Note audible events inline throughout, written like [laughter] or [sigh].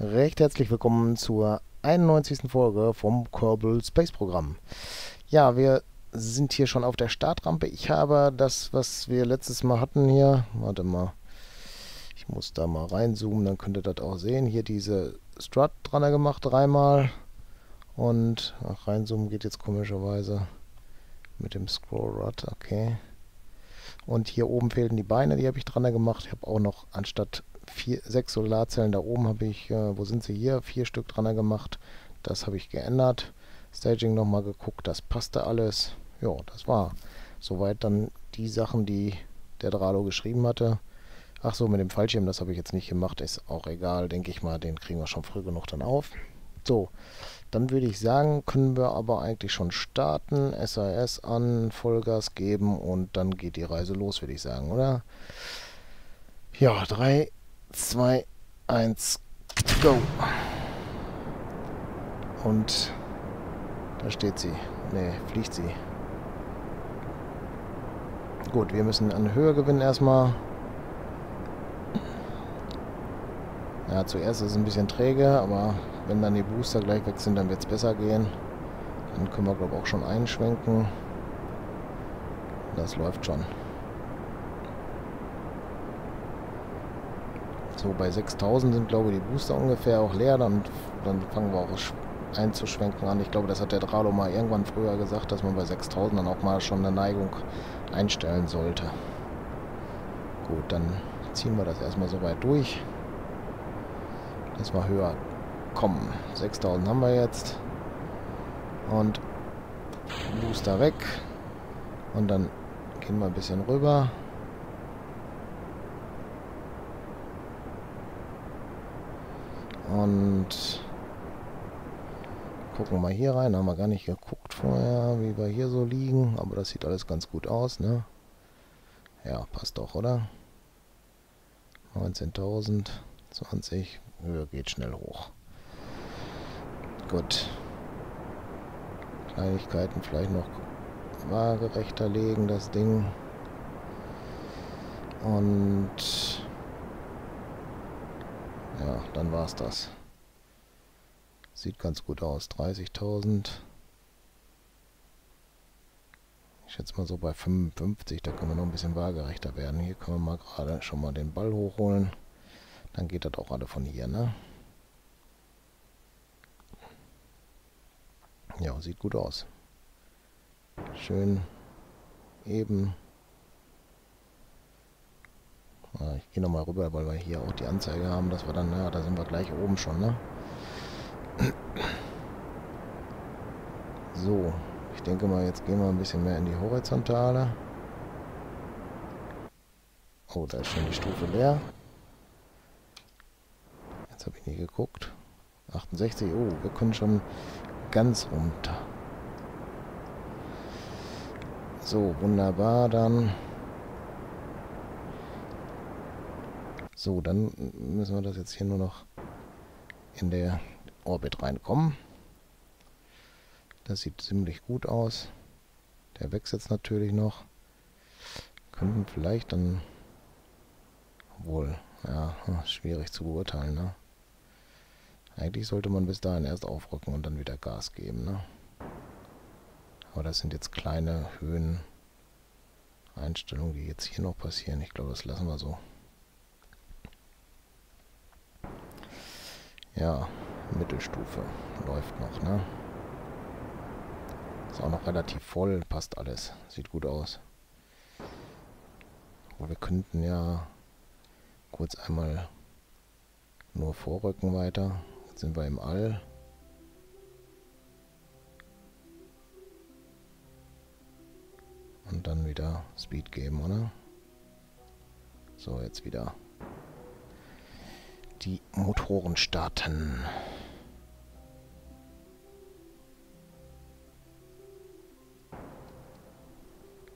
Recht herzlich willkommen zur 91. Folge vom Kerbal Space Programm. Ja, wir sind hier schon auf der Startrampe. Ich habe das, was wir letztes Mal hatten hier, warte mal, ich muss da mal reinzoomen, dann könnt ihr das auch sehen. Hier diese Strut dran gemacht, dreimal. Und ach, reinzoomen geht jetzt komischerweise mit dem Scrollrad, okay. Und hier oben fehlten die Beine, die habe ich dran gemacht. Ich habe auch noch anstatt vier, sechs Solarzellen da oben habe ich, äh, wo sind sie hier? Vier Stück dran gemacht. Das habe ich geändert. Staging nochmal geguckt, das passte alles. Ja, das war soweit dann die Sachen, die der Dralo geschrieben hatte. Ach so, mit dem Fallschirm, das habe ich jetzt nicht gemacht. Ist auch egal, denke ich mal. Den kriegen wir schon früh genug dann auf. So, dann würde ich sagen, können wir aber eigentlich schon starten. SAS an, Vollgas geben und dann geht die Reise los, würde ich sagen, oder? Ja, 3, 2, 1, go. Und da steht sie. Ne, fliegt sie. Gut, wir müssen an Höhe gewinnen erstmal. Ja, zuerst ist es ein bisschen träge, aber wenn dann die Booster gleich weg sind, dann wird es besser gehen. Dann können wir, glaube ich, auch schon einschwenken. Das läuft schon. So, bei 6000 sind, glaube ich, die Booster ungefähr auch leer. Dann, dann fangen wir auch einzuschwenken an. Ich glaube, das hat der Dralo mal irgendwann früher gesagt, dass man bei 6000 dann auch mal schon eine Neigung einstellen sollte. Gut, dann ziehen wir das erstmal so weit durch, dass wir höher kommen. 6000 haben wir jetzt. Und Booster weg. Und dann gehen wir ein bisschen rüber. Und gucken wir mal hier rein. Haben wir gar nicht geguckt vorher, wie wir hier so liegen. Aber das sieht alles ganz gut aus, ne? Ja, passt doch, oder? 19.000, 20. Höhe geht schnell hoch. Gut. Kleinigkeiten vielleicht noch waagerechter legen, das Ding. Und ja, dann war's das. Sieht ganz gut aus. 30.000. Ich schätze mal so bei 55, da können wir noch ein bisschen waagerechter werden. Hier können wir mal gerade schon mal den Ball hochholen. Dann geht das auch alle von hier, ne? Ja, sieht gut aus. Schön eben. Ah, ich gehe nochmal rüber, weil wir hier auch die Anzeige haben, dass wir dann, ja, da sind wir gleich oben schon, ne? So, ich denke mal, jetzt gehen wir ein bisschen mehr in die Horizontale. Oh, da ist schon die Stufe leer. Jetzt habe ich nie geguckt. 68, oh, wir können schon ganz runter. So, wunderbar, dann... So, dann müssen wir das jetzt hier nur noch in der Orbit reinkommen. Das sieht ziemlich gut aus. Der wächst jetzt natürlich noch. Könnten vielleicht dann... Wohl, ja, hm, schwierig zu beurteilen, ne? Eigentlich sollte man bis dahin erst aufrücken und dann wieder Gas geben, ne? Aber das sind jetzt kleine Höheneinstellungen, die jetzt hier noch passieren. Ich glaube, das lassen wir so. Ja, Mittelstufe läuft noch, ne? Ist auch noch relativ voll, passt alles. Sieht gut aus. Aber wir könnten ja kurz einmal nur vorrücken weiter. Jetzt sind wir im All. Und dann wieder Speed geben, oder? So, jetzt wieder die Motoren starten.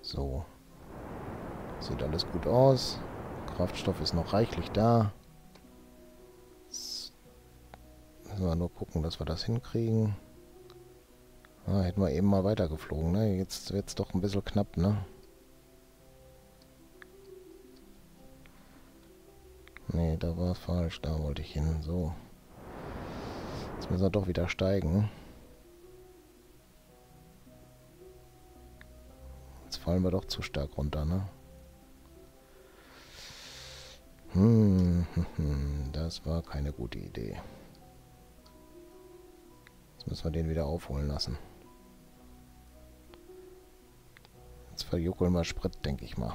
So. Sieht alles gut aus. Kraftstoff ist noch reichlich da. Müssen wir nur gucken, dass wir das hinkriegen. Ah, hätten wir eben mal weitergeflogen, ne? Jetzt wird es doch ein bisschen knapp, ne? Nee, da war es falsch. Da wollte ich hin. So. müssen wir doch wieder steigen. Jetzt fallen wir doch zu stark runter, ne? Hm, [laughs] das war keine gute Idee. Jetzt müssen wir den wieder aufholen lassen. Jetzt verjuckeln wir Sprit, denke ich mal.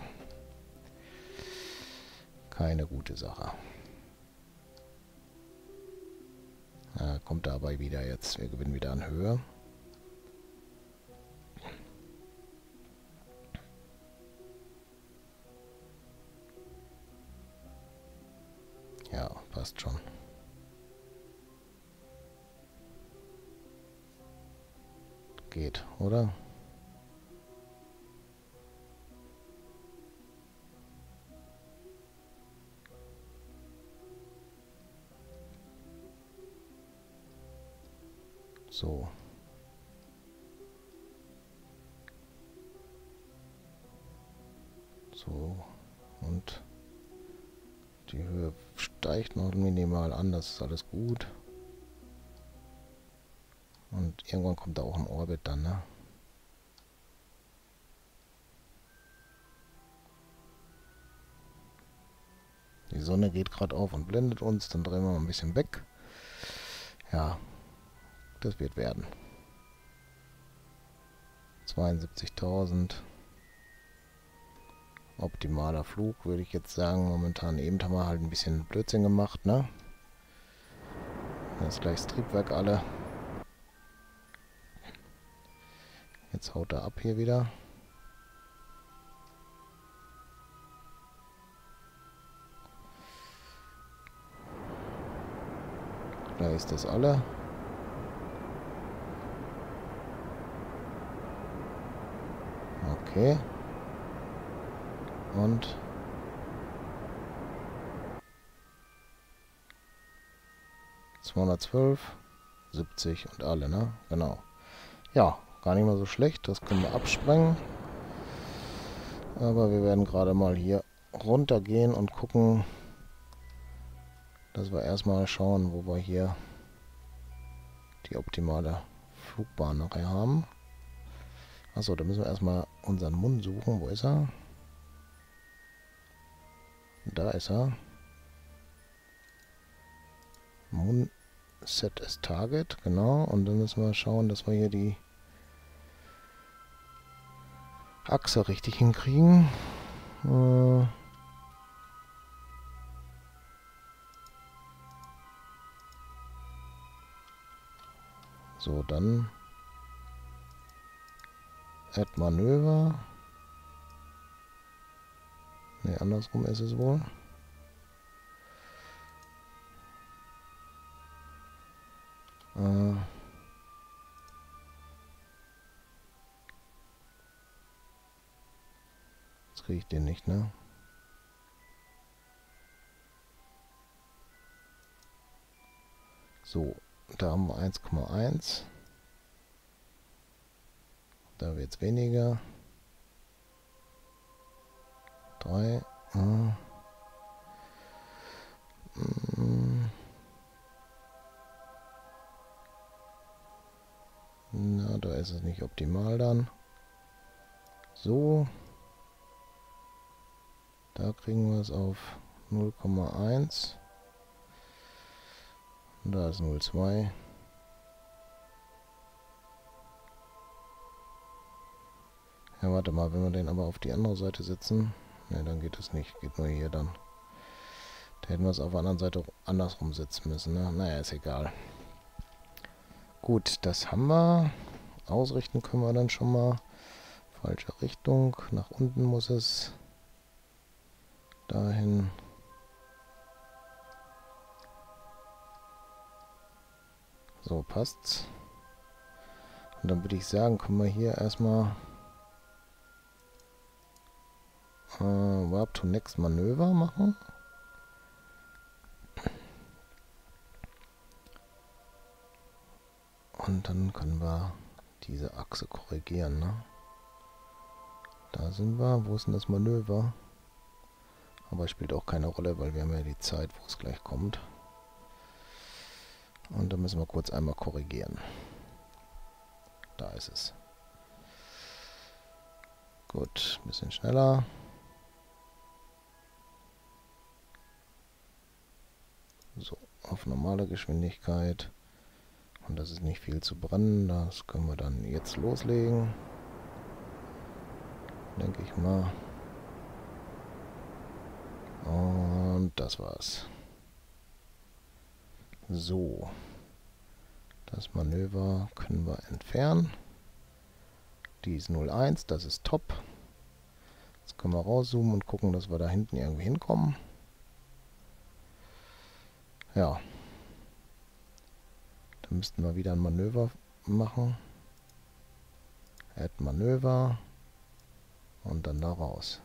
Keine gute Sache. Ja, kommt dabei wieder jetzt. Wir gewinnen wieder an Höhe. Ja, passt schon. Geht, oder? So. So. Und die Höhe steigt noch minimal an, das ist alles gut. Und irgendwann kommt er auch im Orbit dann, ne? Die Sonne geht gerade auf und blendet uns, dann drehen wir mal ein bisschen weg. Ja, das wird werden. 72.000. Optimaler Flug, würde ich jetzt sagen. Momentan eben haben wir halt ein bisschen Blödsinn gemacht, ne? Jetzt gleich das Triebwerk alle. Jetzt haut er ab hier wieder. Da ist das alle. Okay. Und... Zweihundertzwölf, siebzig und alle, ne? Genau. Ja, gar nicht mal so schlecht. Das können wir absprengen. Aber wir werden gerade mal hier runtergehen und gucken, dass wir erstmal schauen, wo wir hier die optimale Flugbahn nachher haben. Achso, da müssen wir erstmal unseren Mund suchen. Wo ist er? Da ist er. Moon Set as Target, genau. Und dann müssen wir schauen, dass wir hier die Achse richtig hinkriegen. Äh so, dann Add Manöver. Ne, andersrum ist es wohl. Äh Jetzt kriege ich den nicht, ne? So, da haben wir 1,1. Da wird es weniger. Drei. Äh. Na, da ist es nicht optimal dann. So. Da kriegen wir es auf 0,1. Da ist 0,2. Ja, warte mal, wenn wir den aber auf die andere Seite setzen... Ne, dann geht es nicht. Geht nur hier dann. Da hätten wir es auf der anderen Seite andersrum setzen müssen, ne? Naja, ist egal. Gut, das haben wir. Ausrichten können wir dann schon mal. Falsche Richtung. Nach unten muss es. Dahin. So, passt's. Und dann würde ich sagen, können wir hier erstmal äh, Warp to Next Manöver machen. Und dann können wir diese Achse korrigieren. Ne? Da sind wir. Wo ist denn das Manöver? Aber spielt auch keine Rolle, weil wir haben ja die Zeit, wo es gleich kommt. Und da müssen wir kurz einmal korrigieren. Da ist es. Gut, bisschen schneller. So, auf normale Geschwindigkeit. Und das ist nicht viel zu brennen. Das können wir dann jetzt loslegen. Denke ich mal. Und das war's. So. Das Manöver können wir entfernen. Die ist 01, das ist top. Jetzt können wir rauszoomen und gucken, dass wir da hinten irgendwie hinkommen. Ja. Dann müssten wir wieder ein Manöver machen. Add Manöver. Und dann da raus.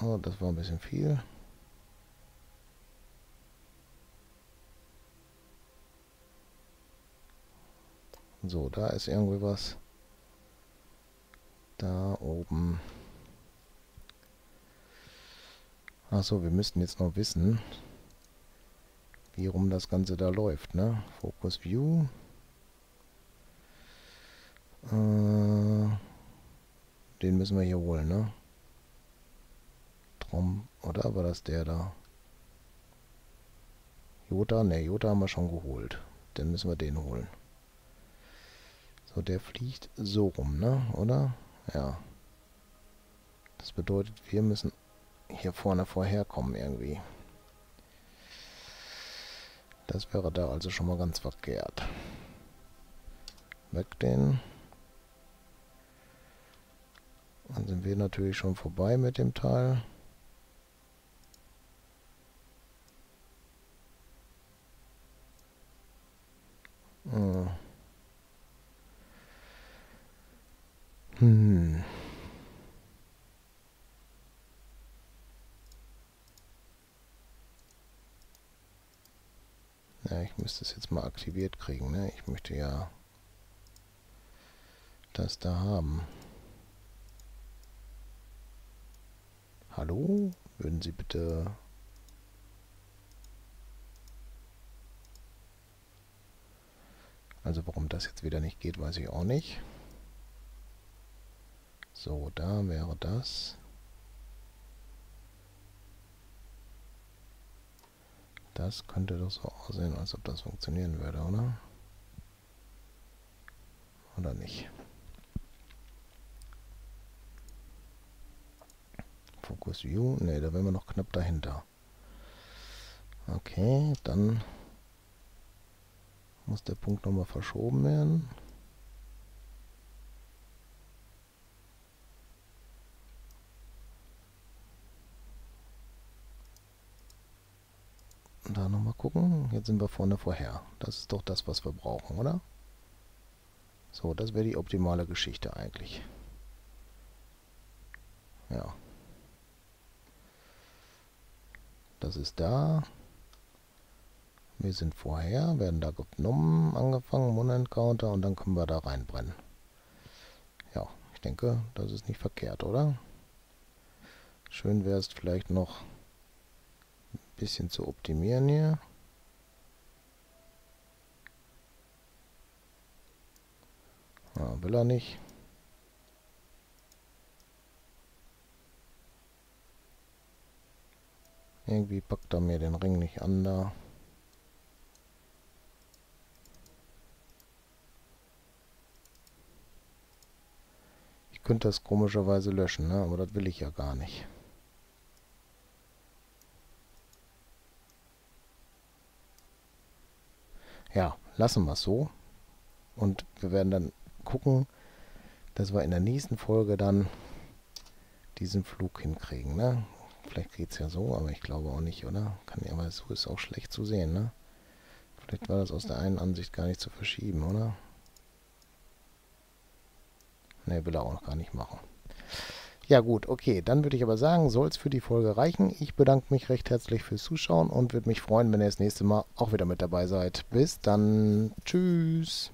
Oh, das war ein bisschen viel. So, da ist irgendwie was. Da oben. Achso, wir müssten jetzt noch wissen, wie rum das Ganze da läuft, ne? Focus View. Äh, den müssen wir hier holen, ne? Traum, oder? War das der da? Jota? Ne, Jota haben wir schon geholt. Dann müssen wir den holen. So, der fliegt so rum, ne? Oder? Ja. Das bedeutet, wir müssen hier vorne vorherkommen irgendwie. Das wäre da also schon mal ganz verkehrt. Weg den. Dann sind wir natürlich schon vorbei mit dem Teil. Hm. Hm. Ja, ich müsste es jetzt mal aktiviert kriegen, ne? Ich möchte ja das da haben. Hallo? Würden Sie bitte... Also warum das jetzt wieder nicht geht, weiß ich auch nicht. So, da wäre das. Das könnte doch so aussehen, als ob das funktionieren würde, oder? Oder nicht? Focus View. Ne, da wären wir noch knapp dahinter. Okay, dann muss der Punkt nochmal verschoben werden. Da nochmal sind wir vorne vorher. Das ist doch das, was wir brauchen, oder? So, das wäre die optimale Geschichte eigentlich. Ja. Das ist da. Wir sind vorher, werden da genommen, angefangen, Moon-Encounter und dann können wir da reinbrennen. Ja, ich denke, das ist nicht verkehrt, oder? Schön wäre es vielleicht noch bisschen zu optimieren hier. Ja, will er nicht. Irgendwie packt er mir den Ring nicht an da. Ich könnte das komischerweise löschen, ne? aber das will ich ja gar nicht. ja, lassen wir es so. Und wir werden dann gucken, dass wir in der nächsten Folge dann diesen Flug hinkriegen. Ne? Vielleicht geht es ja so, aber ich glaube auch nicht, oder? Kann ja, aber so ist auch schlecht zu sehen, ne? Vielleicht war das aus der einen Ansicht gar nicht zu verschieben, oder? Ne, will er auch noch gar nicht machen. Ja gut, okay, dann würde ich aber sagen, soll es für die Folge reichen. Ich bedanke mich recht herzlich fürs Zuschauen und würde mich freuen, wenn ihr das nächste Mal auch wieder mit dabei seid. Bis dann, tschüss.